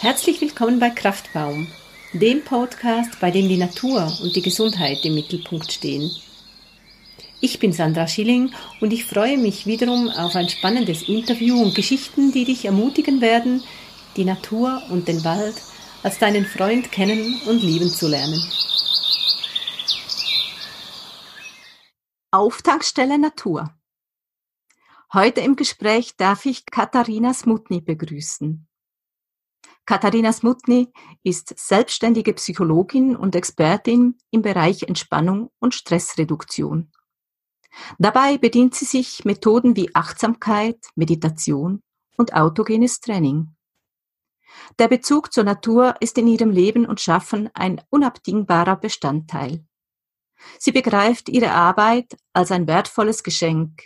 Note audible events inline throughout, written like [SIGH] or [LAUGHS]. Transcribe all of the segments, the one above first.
Herzlich willkommen bei Kraftbaum, dem Podcast, bei dem die Natur und die Gesundheit im Mittelpunkt stehen. Ich bin Sandra Schilling und ich freue mich wiederum auf ein spannendes Interview und Geschichten, die dich ermutigen werden, die Natur und den Wald als deinen Freund kennen und lieben zu lernen. Auftankstelle Natur. Heute im Gespräch darf ich Katharina Smutny begrüßen. Katharina Smutny ist selbstständige Psychologin und Expertin im Bereich Entspannung und Stressreduktion. Dabei bedient sie sich Methoden wie Achtsamkeit, Meditation und autogenes Training. Der Bezug zur Natur ist in ihrem Leben und Schaffen ein unabdingbarer Bestandteil. Sie begreift ihre Arbeit als ein wertvolles Geschenk.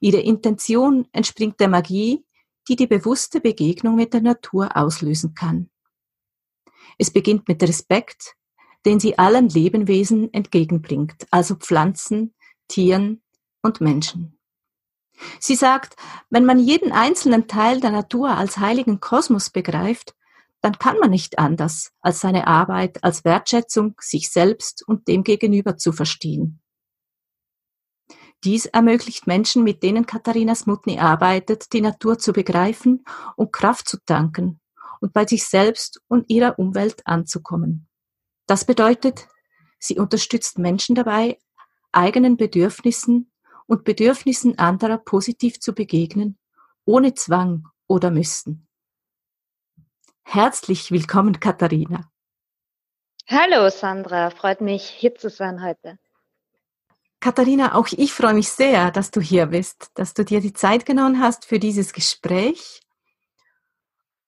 Ihre Intention entspringt der Magie, die die bewusste Begegnung mit der Natur auslösen kann. Es beginnt mit Respekt, den sie allen Lebenwesen entgegenbringt, also Pflanzen, Tieren und Menschen. Sie sagt, wenn man jeden einzelnen Teil der Natur als heiligen Kosmos begreift, dann kann man nicht anders, als seine Arbeit als Wertschätzung sich selbst und dem Gegenüber zu verstehen. Dies ermöglicht Menschen, mit denen Katharina Smutny arbeitet, die Natur zu begreifen und Kraft zu tanken und bei sich selbst und ihrer Umwelt anzukommen. Das bedeutet, sie unterstützt Menschen dabei, eigenen Bedürfnissen und Bedürfnissen anderer positiv zu begegnen, ohne Zwang oder Müssen. Herzlich willkommen, Katharina. Hallo, Sandra. Freut mich, hier zu sein heute. Katharina, auch ich freue mich sehr, dass du hier bist, dass du dir die Zeit genommen hast für dieses Gespräch.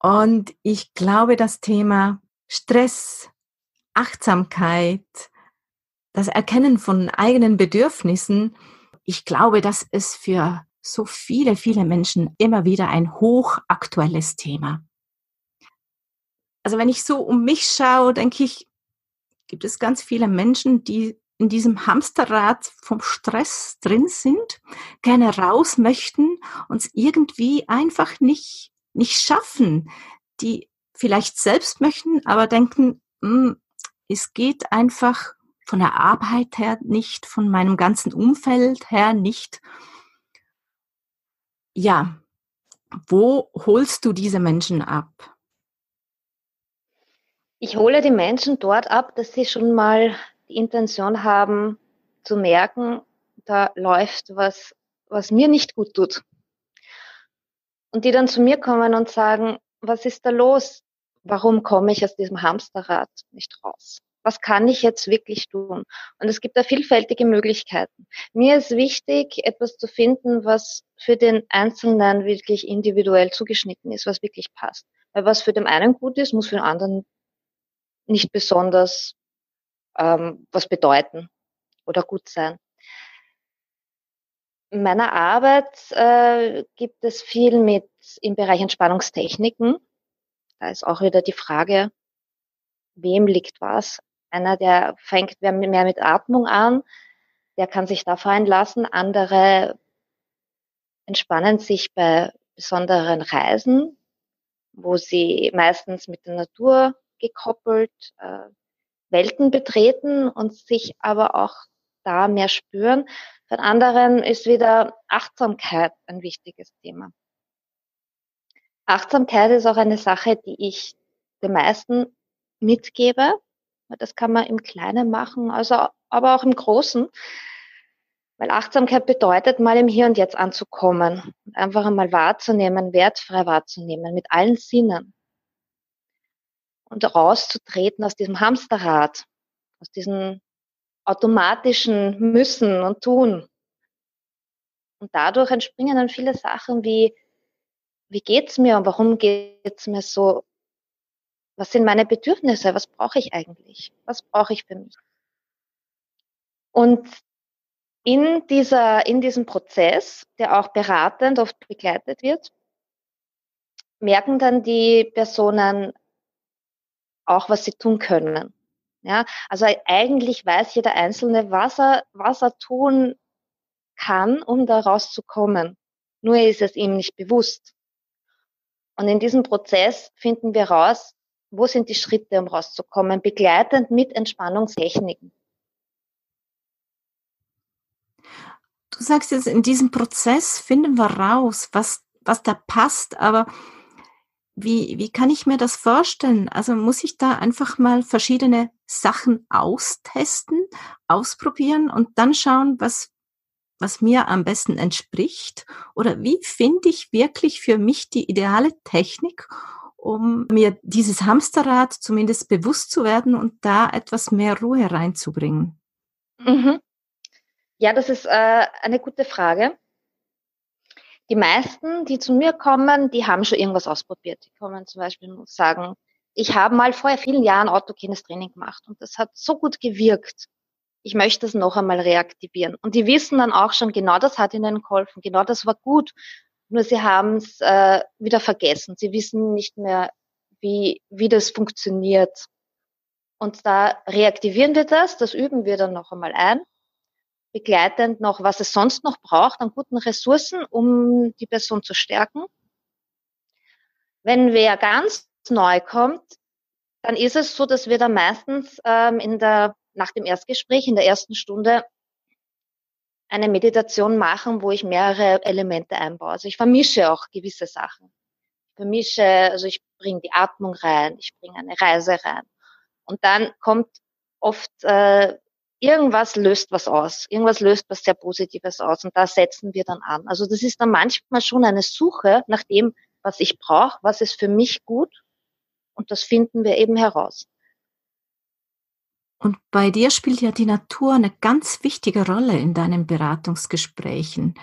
Und ich glaube, das Thema Stress, Achtsamkeit, das Erkennen von eigenen Bedürfnissen, ich glaube, das ist für so viele, viele Menschen immer wieder ein hochaktuelles Thema. Also wenn ich so um mich schaue, denke ich, gibt es ganz viele Menschen, die in diesem Hamsterrad vom Stress drin sind, gerne raus möchten, uns irgendwie einfach nicht, nicht schaffen, die vielleicht selbst möchten, aber denken, hm, es geht einfach von der Arbeit her nicht, von meinem ganzen Umfeld her nicht. Ja, wo holst du diese Menschen ab? Ich hole die Menschen dort ab, dass sie schon mal die Intention haben zu merken, da läuft was, was mir nicht gut tut. Und die dann zu mir kommen und sagen, was ist da los? Warum komme ich aus diesem Hamsterrad nicht raus? Was kann ich jetzt wirklich tun? Und es gibt da vielfältige Möglichkeiten. Mir ist wichtig, etwas zu finden, was für den Einzelnen wirklich individuell zugeschnitten ist, was wirklich passt. Weil was für den einen gut ist, muss für den anderen nicht besonders ähm, was bedeuten oder gut sein. In meiner Arbeit äh, gibt es viel mit im Bereich Entspannungstechniken. Da ist auch wieder die Frage, wem liegt was. Einer, der fängt mehr mit Atmung an, der kann sich da fallen lassen. Andere entspannen sich bei besonderen Reisen, wo sie meistens mit der Natur gekoppelt äh, Welten betreten und sich aber auch da mehr spüren. Für anderen ist wieder Achtsamkeit ein wichtiges Thema. Achtsamkeit ist auch eine Sache, die ich den meisten mitgebe. Das kann man im Kleinen machen, also aber auch im Großen. Weil Achtsamkeit bedeutet, mal im Hier und Jetzt anzukommen und einfach einmal wahrzunehmen, wertfrei wahrzunehmen, mit allen Sinnen und rauszutreten aus diesem Hamsterrad, aus diesem automatischen Müssen und Tun. Und dadurch entspringen dann viele Sachen wie, wie geht's mir und warum geht's mir so? Was sind meine Bedürfnisse? Was brauche ich eigentlich? Was brauche ich für mich? Und in dieser, in diesem Prozess, der auch beratend oft begleitet wird, merken dann die Personen, auch, was sie tun können. Ja, also eigentlich weiß jeder Einzelne, was er, was er tun kann, um da rauszukommen. Nur ist es ihm nicht bewusst. Und in diesem Prozess finden wir raus, wo sind die Schritte, um rauszukommen, begleitend mit Entspannungstechniken. Du sagst jetzt, in diesem Prozess finden wir raus, was, was da passt, aber wie, wie kann ich mir das vorstellen? Also muss ich da einfach mal verschiedene Sachen austesten, ausprobieren und dann schauen, was, was mir am besten entspricht? Oder wie finde ich wirklich für mich die ideale Technik, um mir dieses Hamsterrad zumindest bewusst zu werden und da etwas mehr Ruhe reinzubringen? Mhm. Ja, das ist äh, eine gute Frage. Die meisten, die zu mir kommen, die haben schon irgendwas ausprobiert. Die kommen zum Beispiel und sagen, ich habe mal vor vielen Jahren autogenes Training gemacht und das hat so gut gewirkt. Ich möchte es noch einmal reaktivieren. Und die wissen dann auch schon, genau das hat ihnen geholfen, genau das war gut. Nur sie haben es äh, wieder vergessen. Sie wissen nicht mehr, wie, wie das funktioniert. Und da reaktivieren wir das, das üben wir dann noch einmal ein begleitend noch, was es sonst noch braucht an guten Ressourcen, um die Person zu stärken. Wenn wer ganz neu kommt, dann ist es so, dass wir da meistens ähm, in der, nach dem Erstgespräch, in der ersten Stunde, eine Meditation machen, wo ich mehrere Elemente einbaue. Also ich vermische auch gewisse Sachen. Ich vermische, also ich bringe die Atmung rein, ich bringe eine Reise rein. Und dann kommt oft äh, irgendwas löst was aus, irgendwas löst was sehr Positives aus und da setzen wir dann an. Also das ist dann manchmal schon eine Suche nach dem, was ich brauche, was ist für mich gut und das finden wir eben heraus. Und bei dir spielt ja die Natur eine ganz wichtige Rolle in deinen Beratungsgesprächen.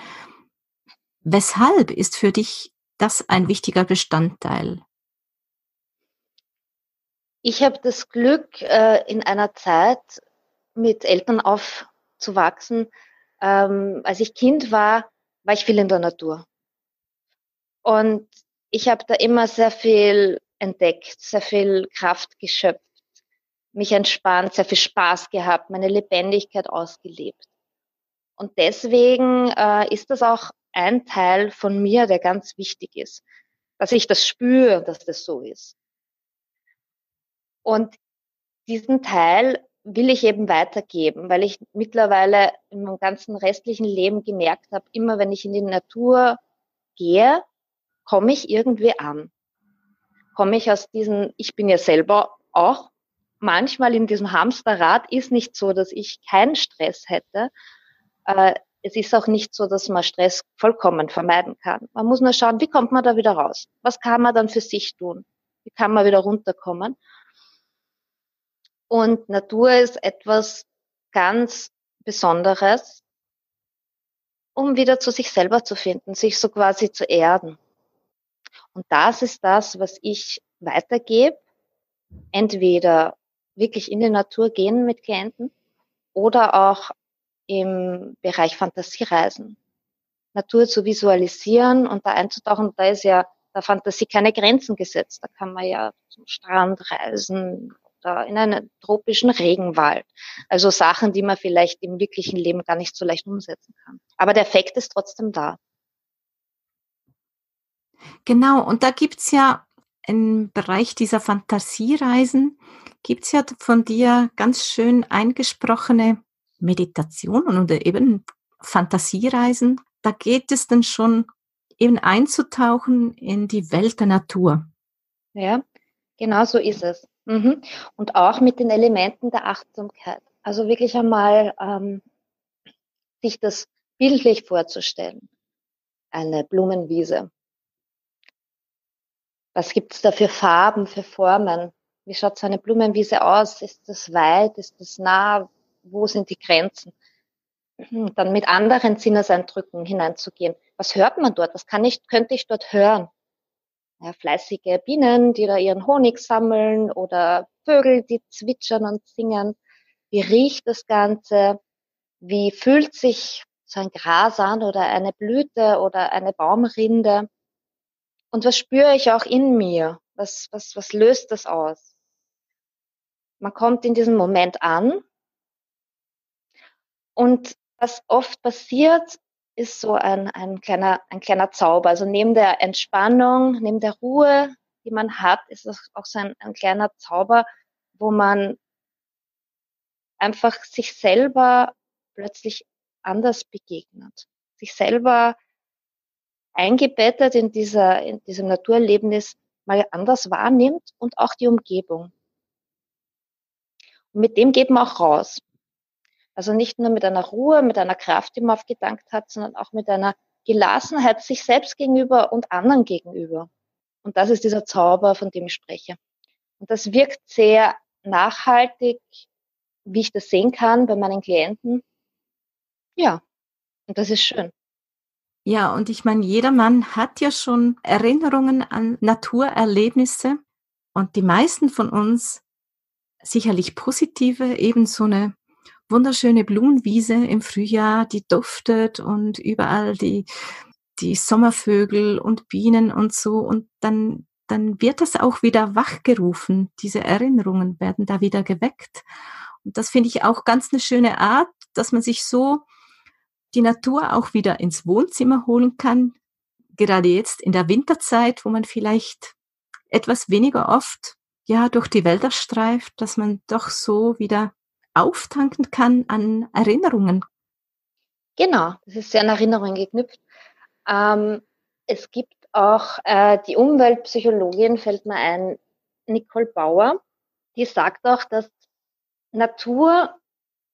Weshalb ist für dich das ein wichtiger Bestandteil? Ich habe das Glück, äh, in einer Zeit mit Eltern aufzuwachsen. Ähm, als ich Kind war, war ich viel in der Natur. Und ich habe da immer sehr viel entdeckt, sehr viel Kraft geschöpft, mich entspannt, sehr viel Spaß gehabt, meine Lebendigkeit ausgelebt. Und deswegen äh, ist das auch ein Teil von mir, der ganz wichtig ist, dass ich das spüre, dass das so ist. Und diesen Teil will ich eben weitergeben, weil ich mittlerweile in meinem ganzen restlichen Leben gemerkt habe, immer wenn ich in die Natur gehe, komme ich irgendwie an. Komme ich aus diesen, ich bin ja selber auch manchmal in diesem Hamsterrad, ist nicht so, dass ich keinen Stress hätte. Äh, es ist auch nicht so, dass man Stress vollkommen vermeiden kann. Man muss nur schauen, wie kommt man da wieder raus? Was kann man dann für sich tun? Wie kann man wieder runterkommen? Und Natur ist etwas ganz Besonderes, um wieder zu sich selber zu finden, sich so quasi zu erden. Und das ist das, was ich weitergebe. Entweder wirklich in die Natur gehen mit Klienten oder auch im Bereich Fantasiereisen. Natur zu visualisieren und da einzutauchen, da ist ja der Fantasie keine Grenzen gesetzt. Da kann man ja zum Strand reisen oder in einen tropischen Regenwald. Also Sachen, die man vielleicht im wirklichen Leben gar nicht so leicht umsetzen kann. Aber der Effekt ist trotzdem da. Genau, und da gibt's ja im Bereich dieser Fantasiereisen, gibt's ja von dir ganz schön eingesprochene Meditationen oder eben Fantasiereisen. Da geht es dann schon eben einzutauchen in die Welt der Natur. Ja, genau so ist es. Mhm. Und auch mit den Elementen der Achtsamkeit. Also wirklich einmal ähm, sich das bildlich vorzustellen. Eine Blumenwiese. Was gibt es da für Farben, für Formen? Wie schaut so eine Blumenwiese aus? Ist das weit? Ist das nah? Wo sind die Grenzen? Dann mit anderen Sinneseindrücken hineinzugehen. Was hört man dort? Was kann ich, könnte ich dort hören? Ja, fleißige Bienen, die da ihren Honig sammeln oder Vögel, die zwitschern und singen. Wie riecht das Ganze? Wie fühlt sich so ein Gras an oder eine Blüte oder eine Baumrinde? Und was spüre ich auch in mir? Was, was, was löst das aus? Man kommt in diesem Moment an und was oft passiert, ist so ein, ein, kleiner, ein kleiner Zauber. Also neben der Entspannung, neben der Ruhe, die man hat, ist es auch so ein, ein kleiner Zauber, wo man einfach sich selber plötzlich anders begegnet, sich selber eingebettet in dieser, in diesem Naturerlebnis mal anders wahrnimmt und auch die Umgebung. Und mit dem geht man auch raus. Also nicht nur mit einer Ruhe, mit einer Kraft, die man aufgedankt hat, sondern auch mit einer Gelassenheit sich selbst gegenüber und anderen gegenüber. Und das ist dieser Zauber, von dem ich spreche. Und das wirkt sehr nachhaltig, wie ich das sehen kann bei meinen Klienten. Ja, und das ist schön. Ja, und ich meine, jeder Mann hat ja schon Erinnerungen an Naturerlebnisse und die meisten von uns sicherlich positive, eben so eine wunderschöne Blumenwiese im Frühjahr, die duftet und überall die, die Sommervögel und Bienen und so. Und dann, dann wird das auch wieder wachgerufen. Diese Erinnerungen werden da wieder geweckt. Und das finde ich auch ganz eine schöne Art, dass man sich so die Natur auch wieder ins Wohnzimmer holen kann. Gerade jetzt in der Winterzeit, wo man vielleicht etwas weniger oft ja durch die Wälder streift, dass man doch so wieder auftanken kann an Erinnerungen. Genau, das ist sehr an Erinnerungen geknüpft. Ähm, es gibt auch äh, die Umweltpsychologin, fällt mir ein, Nicole Bauer, die sagt auch, dass Natur,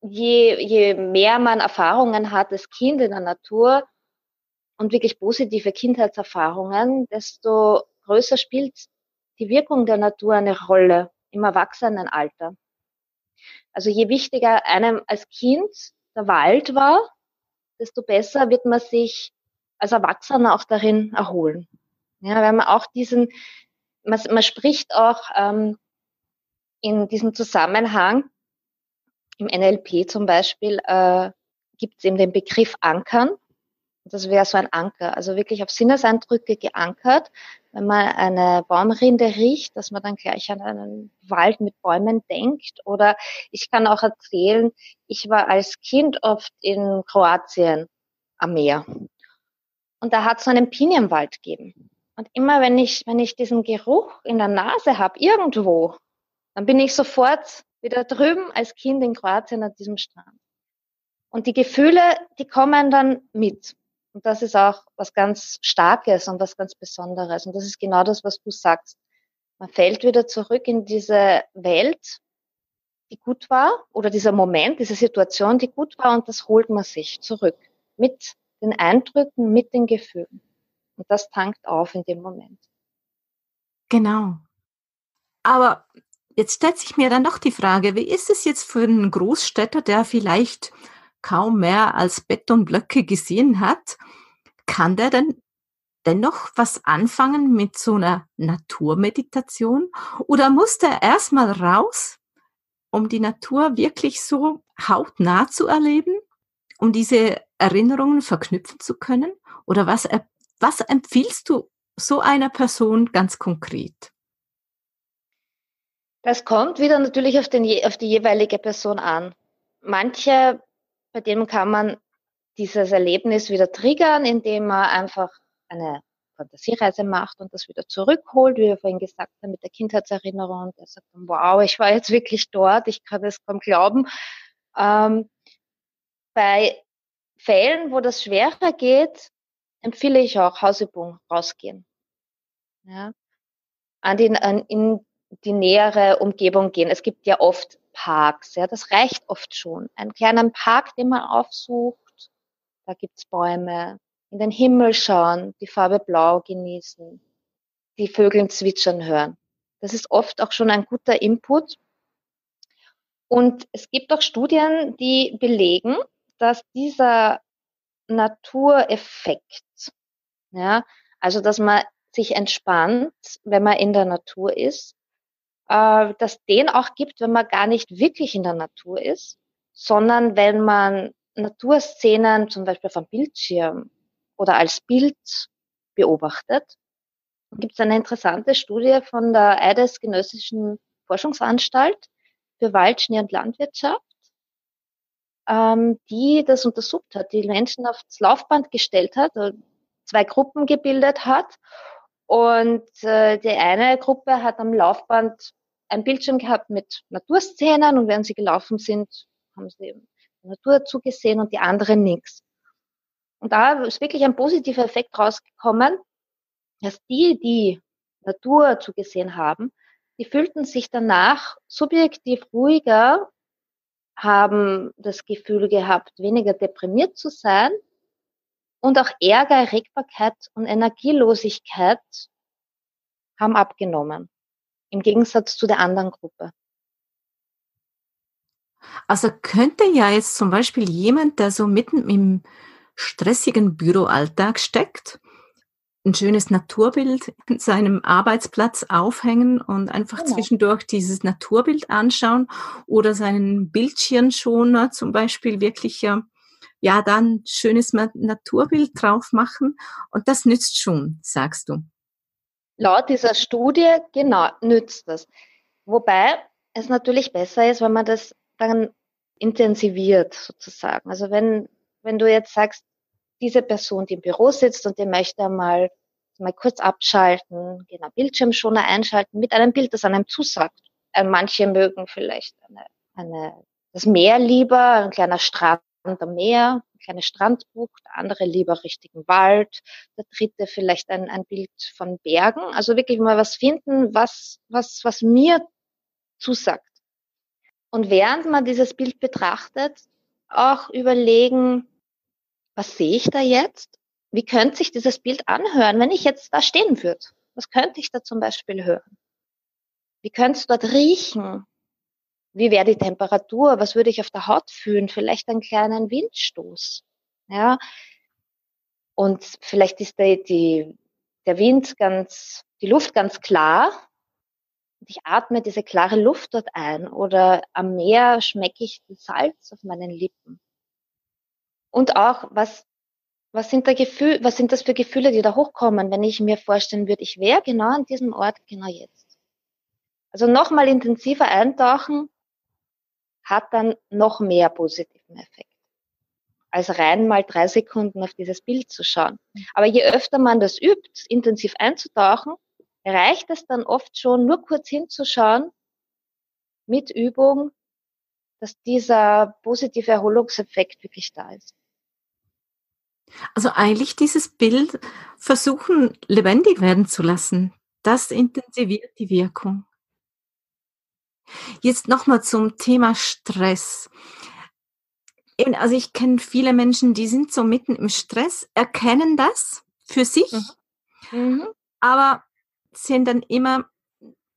je, je mehr man Erfahrungen hat als Kind in der Natur und wirklich positive Kindheitserfahrungen, desto größer spielt die Wirkung der Natur eine Rolle im Erwachsenenalter. Also je wichtiger einem als Kind der Wald war, desto besser wird man sich als Erwachsener auch darin erholen. Ja, weil man auch diesen, man, man spricht auch ähm, in diesem Zusammenhang, im NLP zum Beispiel, äh, gibt es eben den Begriff Ankern. Das wäre so ein Anker, also wirklich auf Sinneseindrücke geankert. Wenn man eine Baumrinde riecht, dass man dann gleich an einen Wald mit Bäumen denkt. Oder ich kann auch erzählen, ich war als Kind oft in Kroatien am Meer. Und da hat es einen Pinienwald gegeben. Und immer wenn ich, wenn ich diesen Geruch in der Nase habe, irgendwo, dann bin ich sofort wieder drüben als Kind in Kroatien an diesem Strand. Und die Gefühle, die kommen dann mit. Und das ist auch was ganz Starkes und was ganz Besonderes. Und das ist genau das, was du sagst. Man fällt wieder zurück in diese Welt, die gut war, oder dieser Moment, diese Situation, die gut war, und das holt man sich zurück mit den Eindrücken, mit den Gefühlen. Und das tankt auf in dem Moment. Genau. Aber jetzt stellt sich mir dann doch die Frage, wie ist es jetzt für einen Großstädter, der vielleicht kaum mehr als Betonblöcke gesehen hat, kann der denn dennoch was anfangen mit so einer Naturmeditation? Oder muss der erstmal raus, um die Natur wirklich so hautnah zu erleben, um diese Erinnerungen verknüpfen zu können? Oder was, was empfiehlst du so einer Person ganz konkret? Das kommt wieder natürlich auf, den, auf die jeweilige Person an. Manche bei dem kann man dieses Erlebnis wieder triggern, indem man einfach eine Fantasiereise macht und das wieder zurückholt, wie wir vorhin gesagt haben, mit der Kindheitserinnerung. Der sagt wow, ich war jetzt wirklich dort, ich kann es kaum glauben. Ähm, bei Fällen, wo das schwerer geht, empfehle ich auch Hausübung rausgehen. Ja. An den, an, in die nähere Umgebung gehen. Es gibt ja oft Parks. Ja, das reicht oft schon. Einen kleinen Park, den man aufsucht. Da gibt's Bäume. In den Himmel schauen, die Farbe Blau genießen, die Vögel zwitschern hören. Das ist oft auch schon ein guter Input. Und es gibt auch Studien, die belegen, dass dieser Natureffekt, ja, also dass man sich entspannt, wenn man in der Natur ist, äh, dass den auch gibt, wenn man gar nicht wirklich in der Natur ist, sondern wenn man Naturszenen zum Beispiel vom Bildschirm oder als Bild beobachtet. Gibt es eine interessante Studie von der EIDES Genössischen Forschungsanstalt für Wald, Schnee und Landwirtschaft. ähm, die das untersucht hat, die Menschen aufs Laufband gestellt hat, äh, zwei Gruppen gebildet hat. Und äh, die eine Gruppe hat am Laufband ein Bildschirm gehabt mit Naturszenen und während sie gelaufen sind, haben sie Natur zugesehen und die andere nichts. Und da ist wirklich ein positiver Effekt rausgekommen, dass die, die Natur zugesehen haben, die fühlten sich danach subjektiv ruhiger, haben das Gefühl gehabt, weniger deprimiert zu sein und auch Ärger, Erregbarkeit und Energielosigkeit haben abgenommen. Im Gegensatz zu der anderen Gruppe. Also könnte ja jetzt zum Beispiel jemand, der so mitten im stressigen Büroalltag steckt, ein schönes Naturbild in seinem Arbeitsplatz aufhängen und einfach genau. zwischendurch dieses Naturbild anschauen oder seinen Bildschirmschoner zum Beispiel wirklich ja, ja dann schönes Naturbild drauf machen und das nützt schon, sagst du. Laut dieser Studie, genau, nützt das. Wobei es natürlich besser ist, wenn man das dann intensiviert sozusagen. Also wenn, wenn du jetzt sagst, diese Person, die im Büro sitzt und die möchte mal, mal kurz abschalten, genau, Bildschirmschoner einschalten mit einem Bild, das einem zusagt. Äh, manche mögen vielleicht eine, eine, das Meer lieber, ein kleiner Strand am Meer, ein kleines Strandbucht, andere lieber richtigen Wald, der dritte vielleicht ein, ein Bild von Bergen. Also wirklich mal was finden, was, was, was mir zusagt. Und während man dieses Bild betrachtet, auch überlegen, was sehe ich da jetzt? Wie könnte sich dieses Bild anhören, wenn ich jetzt da stehen würde? Was könnte ich da zum Beispiel hören? Wie könnte es dort riechen? Wie wäre die Temperatur? Was würde ich auf der Haut fühlen? Vielleicht einen kleinen Windstoß. Ja. Und vielleicht ist der, die, der Wind ganz, die Luft ganz klar. Und ich atme diese klare Luft dort ein. Oder am Meer schmecke ich das Salz auf meinen Lippen. Und auch, was, was sind da Gefühl, was sind das für Gefühle, die da hochkommen, wenn ich mir vorstellen würde, ich wäre genau an diesem Ort, genau jetzt. Also nochmal intensiver eintauchen hat dann noch mehr positiven Effekt, als rein mal drei Sekunden auf dieses Bild zu schauen. Aber je öfter man das übt, intensiv einzutauchen, reicht es dann oft schon, nur kurz hinzuschauen, mit Übung, dass dieser positive Erholungseffekt wirklich da ist. Also eigentlich dieses Bild versuchen lebendig werden zu lassen. Das intensiviert die Wirkung. Jetzt nochmal zum Thema Stress. also ich kenne viele Menschen, die sind so mitten im Stress, erkennen das für sich, mhm. mhm. aber sehen dann immer,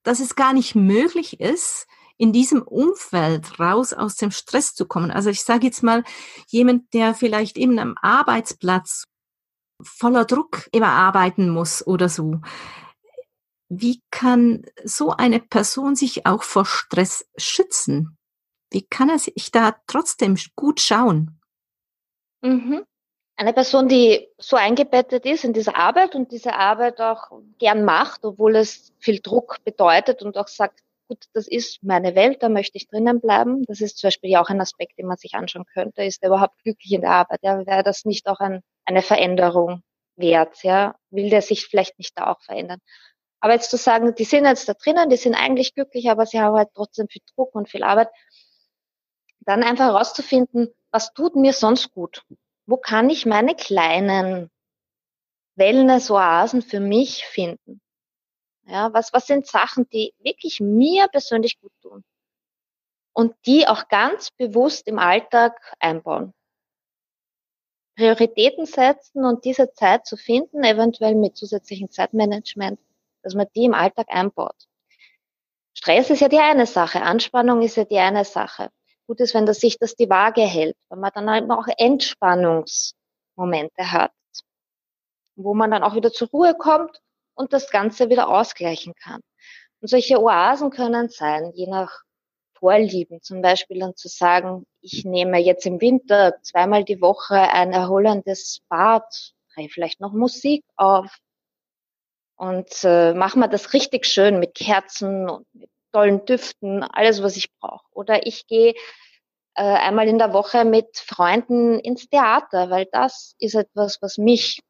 dass es gar nicht möglich ist, in diesem Umfeld raus aus dem Stress zu kommen. Also ich sage jetzt mal, jemand, der vielleicht eben am Arbeitsplatz voller Druck immer arbeiten muss oder so. Wie kann so eine Person sich auch vor Stress schützen? Wie kann er sich da trotzdem gut schauen? Mhm. Eine Person, die so eingebettet ist in diese Arbeit und diese Arbeit auch gern macht, obwohl es viel Druck bedeutet und auch sagt, gut, das ist meine Welt, da möchte ich drinnen bleiben. Das ist zum Beispiel auch ein Aspekt, den man sich anschauen könnte. Ist er überhaupt glücklich in der Arbeit? Ja, wäre das nicht auch ein, eine Veränderung wert? Ja, will der sich vielleicht nicht da auch verändern? Aber jetzt zu sagen, die sind jetzt da drinnen, die sind eigentlich glücklich, aber sie haben halt trotzdem viel Druck und viel Arbeit. Dann einfach herauszufinden, was tut mir sonst gut? Wo kann ich meine kleinen Wellness-Oasen für mich finden? Ja, was, was sind Sachen, die wirklich mir persönlich gut tun? Und die auch ganz bewusst im Alltag einbauen. Prioritäten setzen und diese Zeit zu finden, eventuell mit zusätzlichem Zeitmanagement, dass man die im Alltag einbaut. Stress ist ja die eine Sache, Anspannung ist ja die eine Sache. Gut ist, wenn das sich das die Waage hält, wenn man dann halt auch Entspannungsmomente hat, wo man dann auch wieder zur Ruhe kommt und das Ganze wieder ausgleichen kann. Und solche Oasen können sein, je nach Vorlieben, zum Beispiel dann zu sagen, ich nehme jetzt im Winter zweimal die Woche ein erholendes Bad, drehe vielleicht noch Musik auf und äh, machen wir das richtig schön mit Kerzen und mit tollen Düften, alles, was ich brauche. Oder ich gehe äh, einmal in der Woche mit Freunden ins Theater, weil das ist etwas, was mich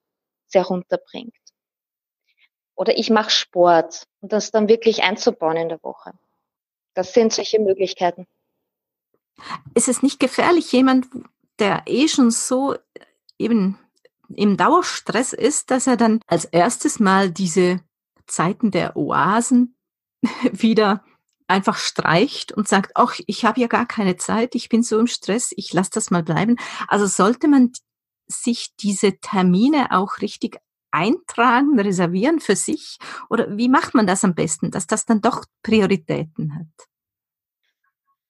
sehr runterbringt. Oder ich mache Sport und das dann wirklich einzubauen in der Woche. Das sind solche Möglichkeiten. Ist es nicht gefährlich, jemand, der eh schon so eben im Dauerstress ist, dass er dann als erstes mal diese Zeiten der Oasen [LAUGHS] wieder einfach streicht und sagt, ach, ich habe ja gar keine Zeit, ich bin so im Stress, ich lasse das mal bleiben. Also sollte man sich diese Termine auch richtig eintragen, reservieren für sich? Oder wie macht man das am besten, dass das dann doch Prioritäten hat?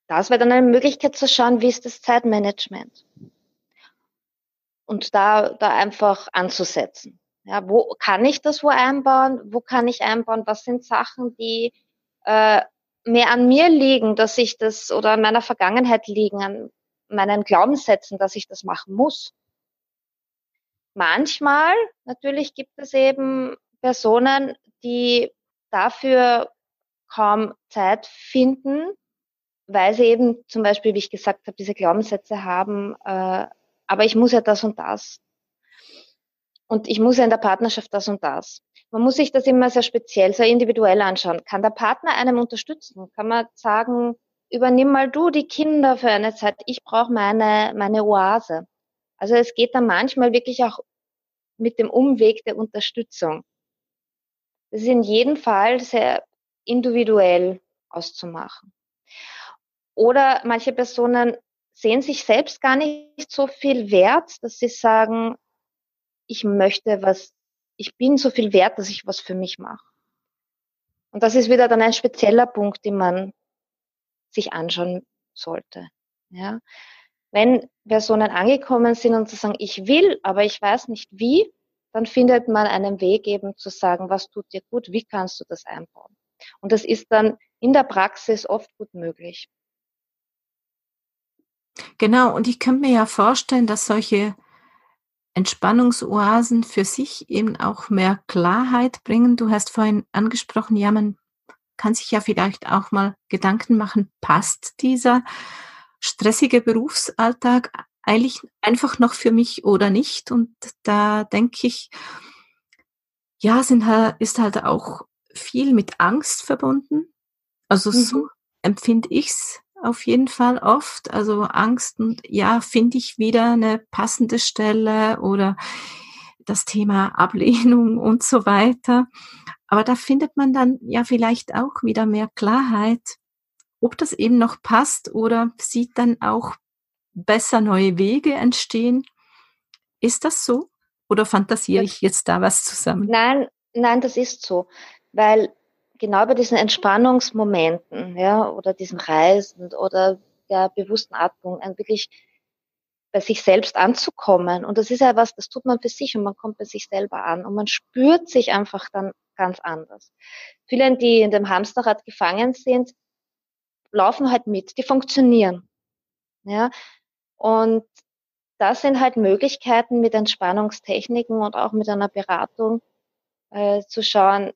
Das wäre dann eine Möglichkeit zu schauen, wie ist das Zeitmanagement? Und da, da einfach anzusetzen. Ja, wo kann ich das wo einbauen? Wo kann ich einbauen? Was sind Sachen, die äh, mehr an mir liegen, dass ich das oder an meiner Vergangenheit liegen, an meinen Glaubenssätzen, dass ich das machen muss. Manchmal, natürlich gibt es eben Personen, die dafür kaum Zeit finden, weil sie eben zum Beispiel, wie ich gesagt habe, diese Glaubenssätze haben, äh, aber ich muss ja das und das. Und ich muss ja in der Partnerschaft das und das. Man muss sich das immer sehr speziell, sehr individuell anschauen. Kann der Partner einem unterstützen? Kann man sagen, übernimm mal du die Kinder für eine Zeit, ich brauche meine, meine Oase. Also es geht dann manchmal wirklich auch mit dem Umweg der Unterstützung. Das ist in jedem Fall sehr individuell auszumachen. Oder manche Personen sehen sich selbst gar nicht so viel wert, dass sie sagen, ich möchte was, ich bin so viel wert, dass ich was für mich mache. Und das ist wieder dann ein spezieller Punkt, den man sich anschauen sollte. Ja. Wenn Personen angekommen sind und zu sagen, ich will, aber ich weiß nicht wie, dann findet man einen Weg eben zu sagen, was tut dir gut, wie kannst du das einbauen. Und das ist dann in der Praxis oft gut möglich. Genau, und ich könnte mir ja vorstellen, dass solche Entspannungsoasen für sich eben auch mehr Klarheit bringen. Du hast vorhin angesprochen, ja, man kann sich ja vielleicht auch mal Gedanken machen, passt dieser stressige Berufsalltag eigentlich einfach noch für mich oder nicht? Und da denke ich, ja, sind, ist halt auch viel mit Angst verbunden. Also mhm. so empfinde ich's auf jeden Fall oft. Also Angst und ja, finde ich wieder eine passende Stelle oder das Thema Ablehnung [LAUGHS] und so weiter. Aber da findet man dann ja vielleicht auch wieder mehr Klarheit, ob das eben noch passt oder sieht dann auch besser neue Wege entstehen. Ist das so? Oder fantasiere ich jetzt da was zusammen? Nein, nein, das ist so. Weil genau bei diesen Entspannungsmomenten, ja, oder diesem Reisen oder der bewussten Atmung, wirklich bei sich selbst anzukommen. Und das ist ja was, das tut man für sich und man kommt bei sich selber an und man spürt sich einfach dann ganz anders. Viele, die in dem Hamsterrad gefangen sind, laufen halt mit, die funktionieren. Ja, und das sind halt Möglichkeiten mit Entspannungstechniken und auch mit einer Beratung äh, zu schauen,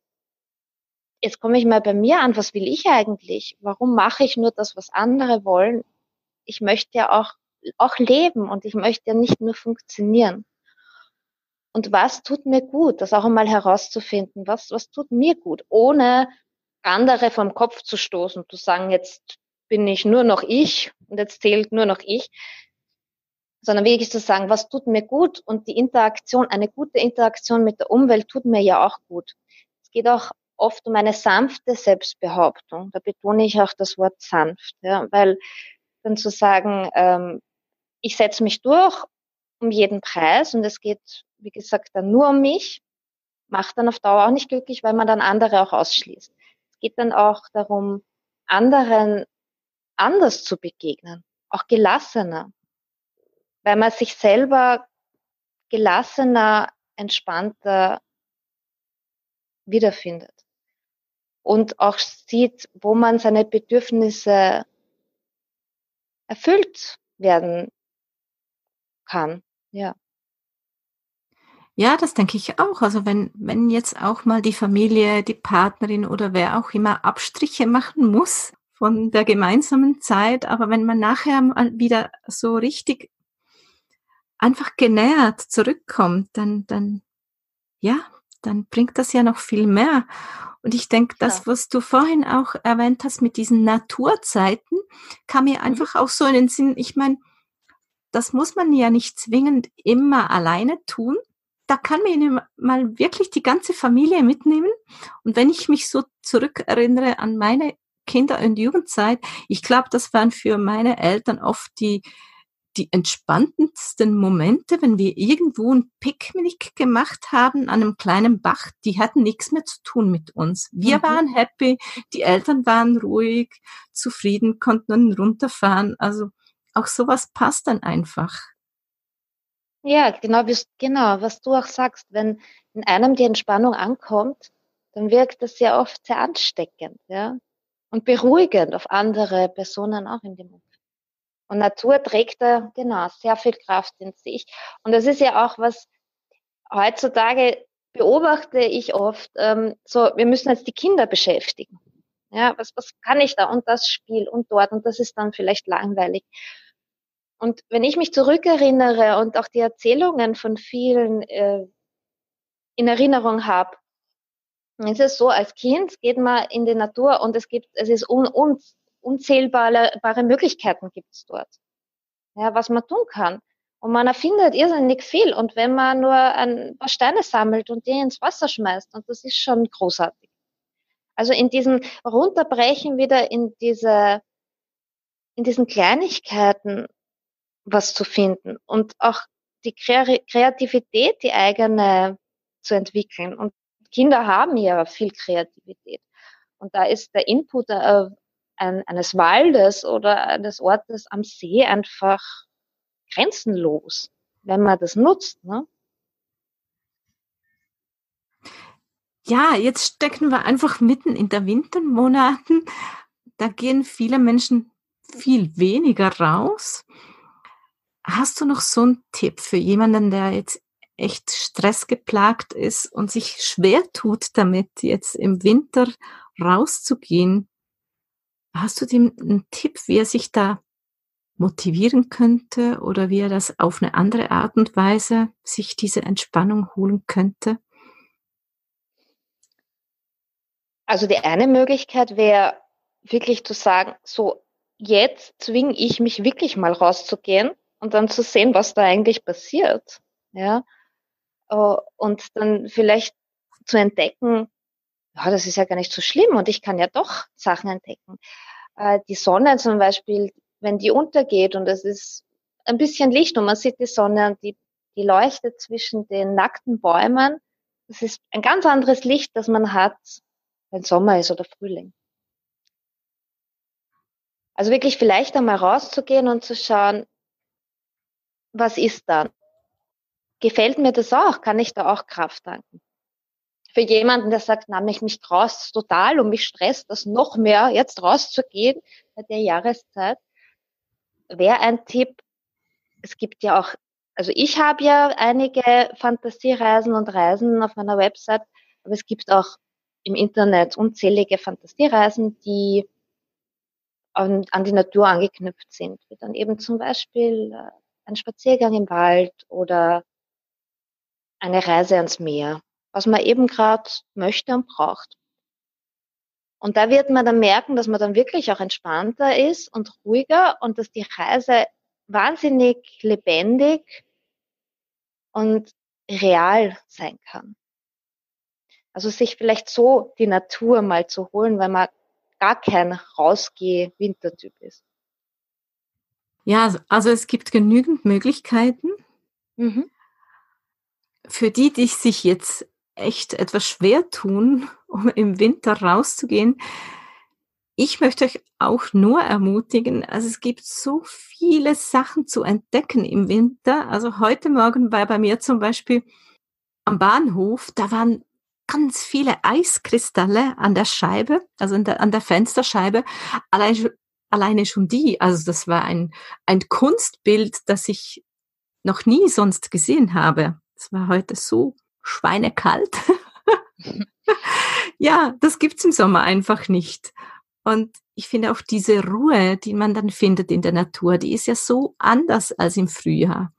jetzt komme ich mal bei mir an, was will ich eigentlich? Warum mache ich nur das, was andere wollen? Ich möchte ja auch, auch leben und ich möchte ja nicht nur funktionieren. Und was tut mir gut? Das auch einmal herauszufinden. Was, was tut mir gut? Ohne andere vom Kopf zu stoßen, zu sagen, jetzt bin ich nur noch ich und jetzt zählt nur noch ich, sondern wirklich zu sagen, was tut mir gut und die Interaktion, eine gute Interaktion mit der Umwelt tut mir ja auch gut. Es geht auch oft um eine sanfte Selbstbehauptung. Da betone ich auch das Wort sanft, ja, weil dann zu sagen, ähm, ich setze mich durch um jeden Preis und es geht, wie gesagt, dann nur um mich, macht dann auf Dauer auch nicht glücklich, weil man dann andere auch ausschließt. Es geht dann auch darum, anderen anders zu begegnen, auch gelassener, weil man sich selber gelassener, entspannter wiederfindet und auch sieht, wo man seine Bedürfnisse erfüllt werden kann. Ja. Ja, das denke ich auch. Also wenn, wenn jetzt auch mal die Familie, die Partnerin oder wer auch immer Abstriche machen muss von der gemeinsamen Zeit, aber wenn man nachher mal wieder so richtig einfach genährt zurückkommt, dann, dann, ja, dann bringt das ja noch viel mehr. Und ich denke, das, was du vorhin auch erwähnt hast mit diesen Naturzeiten, kam mir mhm. einfach auch so in den Sinn, ich meine, das muss man ja nicht zwingend immer alleine tun. Da kann man mal wirklich die ganze Familie mitnehmen. Und wenn ich mich so zurückerinnere an meine Kinder- und Jugendzeit, ich glaube, das waren für meine Eltern oft die, die entspannendsten Momente, wenn wir irgendwo ein Picknick gemacht haben an einem kleinen Bach, die hatten nichts mehr zu tun mit uns. Wir mhm. waren happy, die Eltern waren ruhig, zufrieden, konnten dann runterfahren. Also auch sowas passt dann einfach. Ja, genau, genau, was du auch sagst, wenn in einem die Entspannung ankommt, dann wirkt das ja oft sehr ansteckend, ja, und beruhigend auf andere Personen auch in dem Umfeld. Und Natur trägt da, genau, sehr viel Kraft in sich. Und das ist ja auch was, heutzutage beobachte ich oft, ähm, so, wir müssen jetzt die Kinder beschäftigen. Ja, was, was kann ich da? Und das Spiel und dort. Und das ist dann vielleicht langweilig. Und wenn ich mich zurückerinnere und auch die Erzählungen von vielen äh, in Erinnerung habe, ist es so, als Kind geht man in die Natur und es gibt, es ist un, un, unzählbare Möglichkeiten gibt es dort. Ja, was man tun kann. Und man erfindet irrsinnig viel. Und wenn man nur ein paar Steine sammelt und die ins Wasser schmeißt, und das ist schon großartig. Also in diesem Runterbrechen wieder in diese, in diesen Kleinigkeiten was zu finden und auch die Kreativität, die eigene zu entwickeln. Und Kinder haben ja viel Kreativität. Und da ist der Input äh, eines Waldes oder eines Ortes am See einfach grenzenlos, wenn man das nutzt. Ne? Ja, jetzt stecken wir einfach mitten in der Wintermonaten. Da gehen viele Menschen viel weniger raus. Hast du noch so einen Tipp für jemanden, der jetzt echt stressgeplagt ist und sich schwer tut, damit jetzt im Winter rauszugehen? Hast du dem einen Tipp, wie er sich da motivieren könnte oder wie er das auf eine andere Art und Weise sich diese Entspannung holen könnte? Also die eine Möglichkeit wäre wirklich zu sagen, so jetzt zwinge ich mich wirklich mal rauszugehen und dann zu sehen, was da eigentlich passiert. Ja. Äh, und dann vielleicht zu entdecken, ja, das ist ja gar nicht so schlimm und ich kann ja doch Sachen entdecken. Äh, die Sonne zum Beispiel, wenn die untergeht und es ist ein bisschen Licht und man sieht die Sonne und die, die leuchtet zwischen den nackten Bäumen, das ist ein ganz anderes Licht, das man hat, wenn Sommer ist oder Frühling. Also wirklich vielleicht einmal rauszugehen und zu schauen, was ist dann? Gefällt mir das auch? Kann ich da auch Kraft tanken? Für jemanden, der sagt, na, mich, mich graust total und mich stresst das noch mehr, jetzt rauszugehen bei der Jahreszeit, wäre ein Tipp. Es gibt ja auch, also ich habe ja einige Fantasiereisen und Reisen auf meiner Website, aber es gibt auch im Internet unzählige Fantasiereisen, die an, an die Natur angeknüpft sind, wie dann eben zum Beispiel äh, ein Spaziergang im Wald oder eine Reise ans Meer, was man eben gerade möchte und braucht. Und da wird man dann merken, dass man dann wirklich auch entspannter ist und ruhiger und dass die Reise wahnsinnig lebendig und real sein kann. Also sich vielleicht so die Natur mal zu holen, weil man gar kein Rausgeh-Wintertyp ist. Ja, also es gibt genügend Möglichkeiten. Mhm. Für die, die sich jetzt echt etwas schwer tun, um im Winter rauszugehen, ich möchte euch auch nur ermutigen, also es gibt so viele Sachen zu entdecken im Winter. Also heute Morgen war bei mir zum Beispiel am Bahnhof, da waren ganz viele Eiskristalle an der Scheibe, also der, an der Fensterscheibe. Allein alleine schon die, also das war ein, ein Kunstbild, das ich noch nie sonst gesehen habe. Es war heute so schweinekalt. [LAUGHS] ja, das gibt's im Sommer einfach nicht. Und ich finde auch diese Ruhe, die man dann findet in der Natur, die ist ja so anders als im Frühjahr.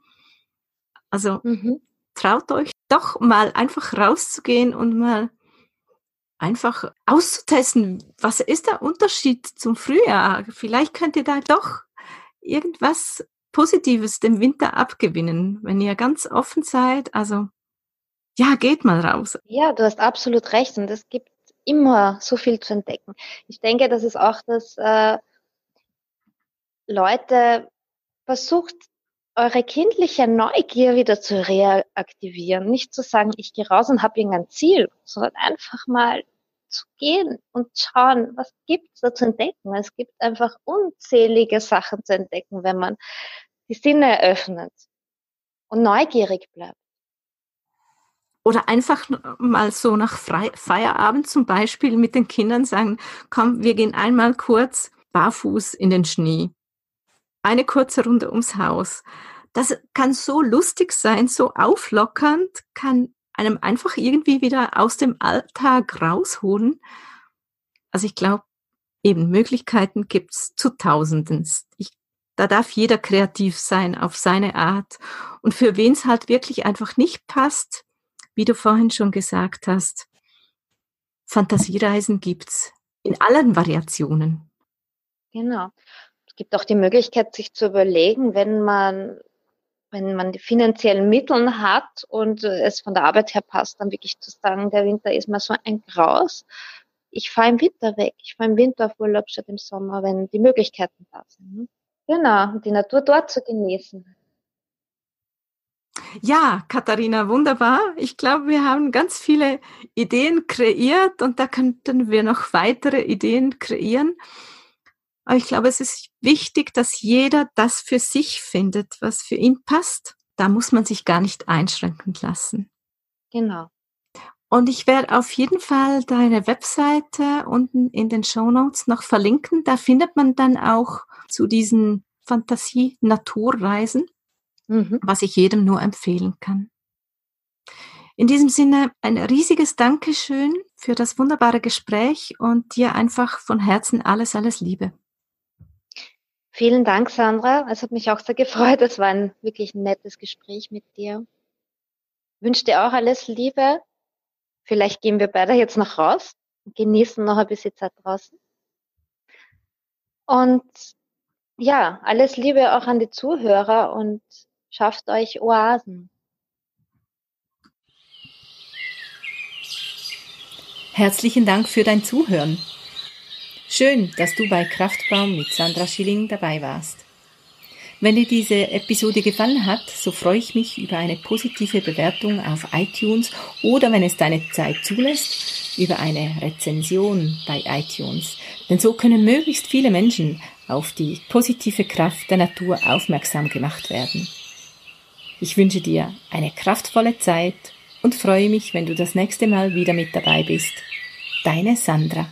Also mhm. traut euch doch mal einfach rauszugehen und mal einfach auszutesten, was ist der Unterschied zum Frühjahr? Vielleicht könnt ihr da doch irgendwas Positives dem Winter abgewinnen, wenn ihr ganz offen seid. Also ja, geht mal raus. Ja, du hast absolut recht und es gibt immer so viel zu entdecken. Ich denke, das ist auch, dass äh, Leute versucht, eure kindliche Neugier wieder zu reaktivieren. Nicht zu sagen, ich gehe raus und habe irgendein Ziel, sondern einfach mal zu gehen und schauen, was gibt's da zu entdecken. Es gibt einfach unzählige Sachen zu entdecken, wenn man die Sinne öffnet und neugierig bleibt. Oder einfach mal so nach Feierabend zum Beispiel mit den Kindern sagen, komm, wir gehen einmal kurz barfuß in den Schnee. Eine kurze Runde ums Haus. Das kann so lustig sein, so auflockernd, kann einem einfach irgendwie wieder aus dem Alltag rausholen. Also ich glaube, eben Möglichkeiten gibt's zu Tausenden. Ich, da darf jeder kreativ sein auf seine Art. Und für wen es halt wirklich einfach nicht passt, wie du vorhin schon gesagt hast, Fantasiereisen gibt's in allen Variationen. Genau. Es gibt auch die Möglichkeit, sich zu überlegen, wenn man wenn man die finanziellen Mittel hat und es von der Arbeit her passt, dann wirklich zu sagen, der Winter ist mir so ein Graus. Ich fahre im Winter weg. Ich fahre im Winter auf Urlaub statt im Sommer, wenn die Möglichkeiten da sind. Ne? Genau, die Natur dort zu genießen. Ja, Katharina, wunderbar. Ich glaube, wir haben ganz viele Ideen kreiert und da könnten wir noch weitere Ideen kreieren. Aber ich glaube, es ist wichtig, dass jeder das für sich findet, was für ihn passt. Da muss man sich gar nicht einschränken lassen. Genau. Und ich werde auf jeden Fall deine Webseite unten in den Show Notes noch verlinken. Da findet man dann auch zu diesen Fantasie-Naturreisen, mhm. was ich jedem nur empfehlen kann. In diesem Sinne ein riesiges Dankeschön für das wunderbare Gespräch und dir einfach von Herzen alles, alles Liebe. Vielen Dank, Sandra. Es hat mich auch sehr gefreut. Es war ein wirklich nettes Gespräch mit dir. Ich wünsche dir auch alles Liebe. Vielleicht gehen wir beide jetzt noch raus und genießen noch ein bisschen Zeit draußen. Und ja, alles Liebe auch an die Zuhörer und schafft euch Oasen. Herzlichen Dank für dein Zuhören. Schön, dass du bei Kraftbaum mit Sandra Schilling dabei warst. Wenn dir diese Episode gefallen hat, so freue ich mich über eine positive Bewertung auf iTunes oder wenn es deine Zeit zulässt, über eine Rezension bei iTunes. Denn so können möglichst viele Menschen auf die positive Kraft der Natur aufmerksam gemacht werden. Ich wünsche dir eine kraftvolle Zeit und freue mich, wenn du das nächste Mal wieder mit dabei bist. Deine Sandra.